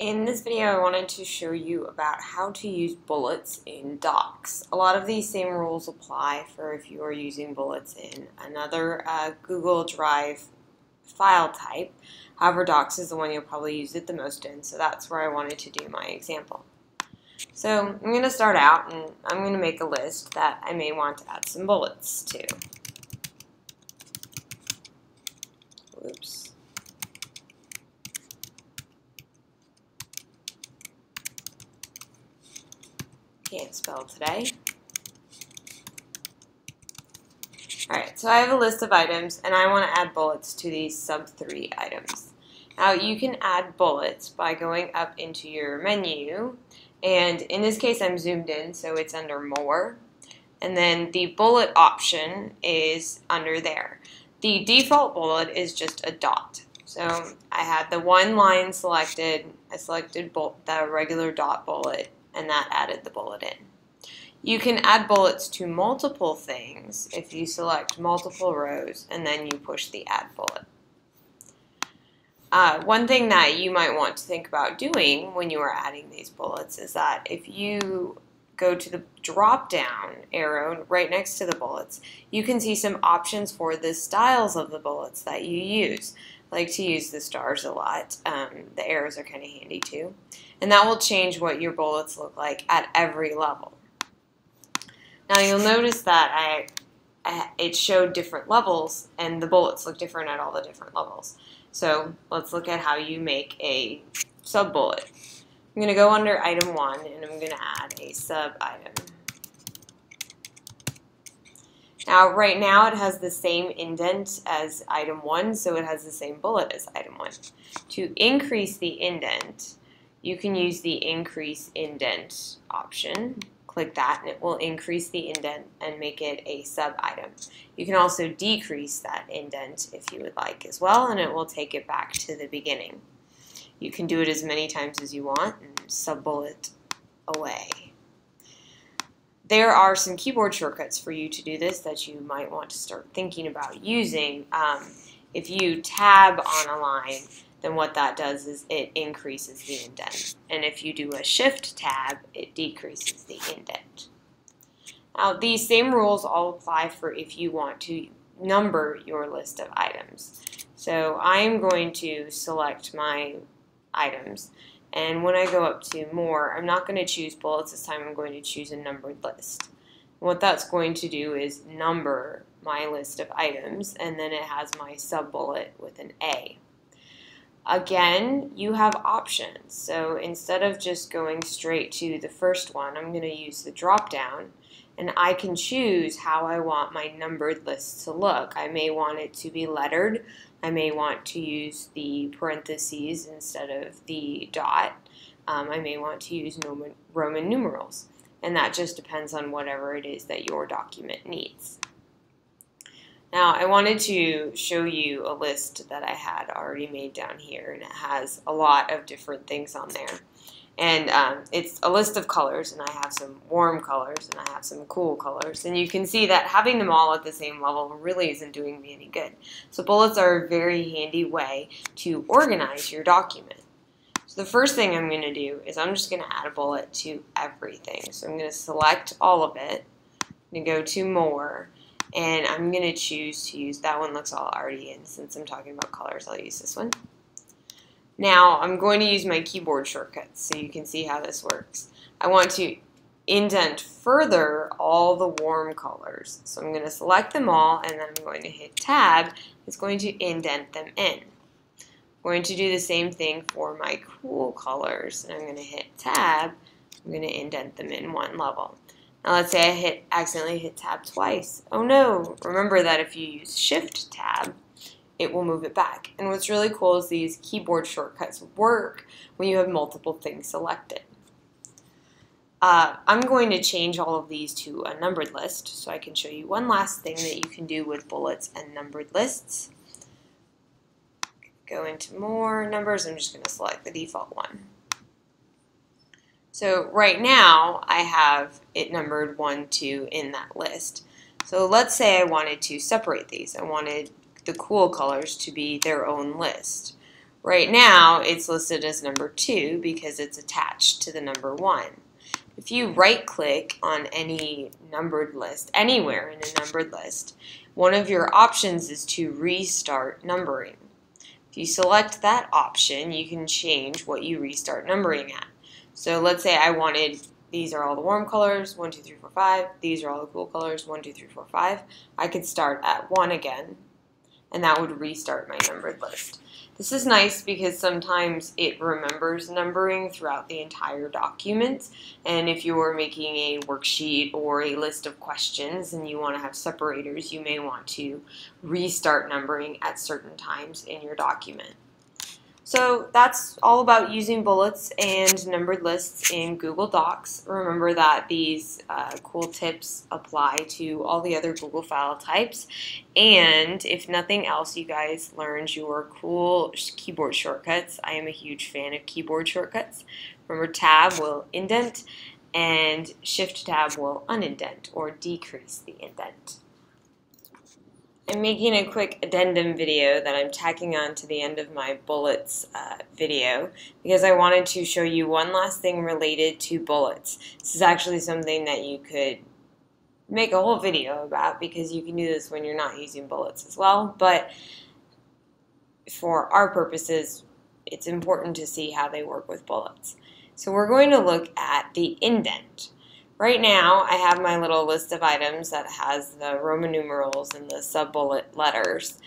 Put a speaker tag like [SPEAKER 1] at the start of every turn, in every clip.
[SPEAKER 1] In this video, I wanted to show you about how to use bullets in docs. A lot of these same rules apply for if you are using bullets in another uh, Google Drive file type. However, docs is the one you'll probably use it the most in, so that's where I wanted to do my example. So I'm going to start out and I'm going to make a list that I may want to add some bullets to. Oops. Can't spell today. Alright, so I have a list of items and I want to add bullets to these sub 3 items. Now you can add bullets by going up into your menu and in this case I'm zoomed in so it's under more and then the bullet option is under there. The default bullet is just a dot. So I had the one line selected, I selected the regular dot bullet and that added the bullet in. You can add bullets to multiple things if you select multiple rows and then you push the add bullet. Uh, one thing that you might want to think about doing when you are adding these bullets is that if you go to the drop down arrow right next to the bullets, you can see some options for the styles of the bullets that you use. Like to use the stars a lot. Um, the arrows are kind of handy too. And that will change what your bullets look like at every level. Now you'll notice that I, I, it showed different levels and the bullets look different at all the different levels. So let's look at how you make a sub bullet. I'm going to go under item 1 and I'm going to add a sub item. Now, right now it has the same indent as item 1, so it has the same bullet as item 1. To increase the indent, you can use the increase indent option. Click that and it will increase the indent and make it a sub item. You can also decrease that indent if you would like as well, and it will take it back to the beginning. You can do it as many times as you want and sub bullet away. There are some keyboard shortcuts for you to do this that you might want to start thinking about using. Um, if you tab on a line, then what that does is it increases the indent. And if you do a shift tab, it decreases the indent. Now, these same rules all apply for if you want to number your list of items. So I'm going to select my items and when I go up to more, I'm not going to choose bullets this time. I'm going to choose a numbered list. What that's going to do is number my list of items, and then it has my sub-bullet with an A. Again, you have options. So instead of just going straight to the first one, I'm going to use the drop-down, and I can choose how I want my numbered list to look. I may want it to be lettered. I may want to use the parentheses instead of the dot. Um, I may want to use Roman numerals. And that just depends on whatever it is that your document needs. Now, I wanted to show you a list that I had already made down here, and it has a lot of different things on there. And um, it's a list of colors, and I have some warm colors, and I have some cool colors. And you can see that having them all at the same level really isn't doing me any good. So bullets are a very handy way to organize your document. So the first thing I'm going to do is I'm just going to add a bullet to everything. So I'm going to select all of it, to go to More, and I'm going to choose to use, that one looks all already in. Since I'm talking about colors, I'll use this one. Now I'm going to use my keyboard shortcuts so you can see how this works. I want to indent further all the warm colors. So I'm going to select them all and then I'm going to hit tab. It's going to indent them in. I'm going to do the same thing for my cool colors and I'm going to hit tab. I'm going to indent them in one level. Now let's say I hit accidentally hit tab twice. Oh no, remember that if you use shift tab, it will move it back. And what's really cool is these keyboard shortcuts work when you have multiple things selected. Uh, I'm going to change all of these to a numbered list so I can show you one last thing that you can do with bullets and numbered lists. Go into more numbers, I'm just going to select the default one. So right now I have it numbered 1, 2 in that list. So let's say I wanted to separate these. I wanted the cool colors to be their own list. Right now, it's listed as number 2 because it's attached to the number 1. If you right click on any numbered list, anywhere in a numbered list, one of your options is to restart numbering. If you select that option, you can change what you restart numbering at. So let's say I wanted, these are all the warm colors, 1, 2, 3, 4, 5. These are all the cool colors, 1, 2, 3, 4, 5. I could start at 1 again, and that would restart my numbered list. This is nice because sometimes it remembers numbering throughout the entire document. And if you are making a worksheet or a list of questions and you want to have separators, you may want to restart numbering at certain times in your document. So that's all about using bullets and numbered lists in Google Docs. Remember that these uh, cool tips apply to all the other Google file types. And if nothing else, you guys learned your cool keyboard shortcuts. I am a huge fan of keyboard shortcuts. Remember Tab will indent and Shift Tab will unindent or decrease the indent. I'm making a quick addendum video that I'm tacking on to the end of my bullets uh, video because I wanted to show you one last thing related to bullets. This is actually something that you could make a whole video about because you can do this when you're not using bullets as well, but for our purposes, it's important to see how they work with bullets. So we're going to look at the indent. Right now, I have my little list of items that has the Roman numerals and the sub-bullet letters.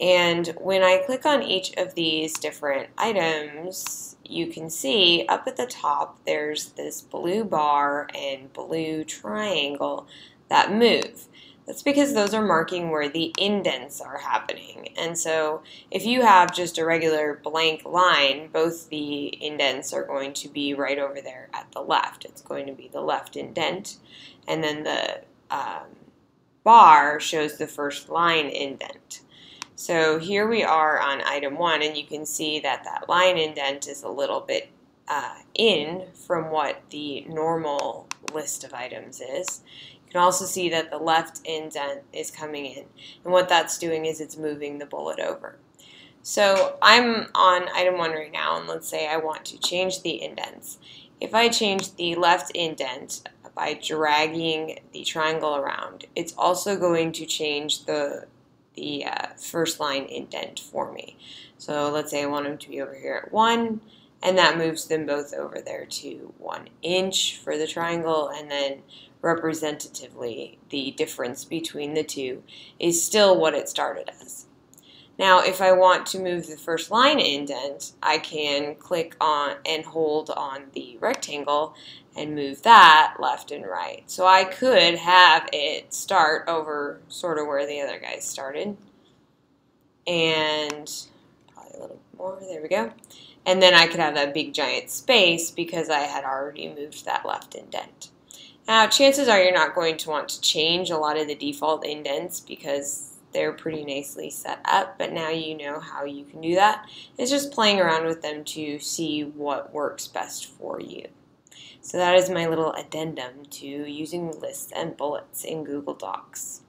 [SPEAKER 1] And when I click on each of these different items, you can see up at the top there's this blue bar and blue triangle that move. That's because those are marking where the indents are happening. And so if you have just a regular blank line, both the indents are going to be right over there at the left. It's going to be the left indent. And then the um, bar shows the first line indent. So here we are on item one, and you can see that that line indent is a little bit uh, in from what the normal list of items is. You can also see that the left indent is coming in. And what that's doing is it's moving the bullet over. So I'm on item one right now, and let's say I want to change the indents. If I change the left indent by dragging the triangle around, it's also going to change the, the uh, first line indent for me. So let's say I want them to be over here at 1, and that moves them both over there to 1 inch for the triangle, and then representatively the difference between the two is still what it started as. Now, if I want to move the first line indent, I can click on and hold on the rectangle and move that left and right. So I could have it start over sort of where the other guys started. And probably a little more, there we go. And then I could have that big giant space because I had already moved that left indent. Now, chances are you're not going to want to change a lot of the default indents because they're pretty nicely set up, but now you know how you can do that. It's just playing around with them to see what works best for you. So that is my little addendum to using lists and bullets in Google Docs.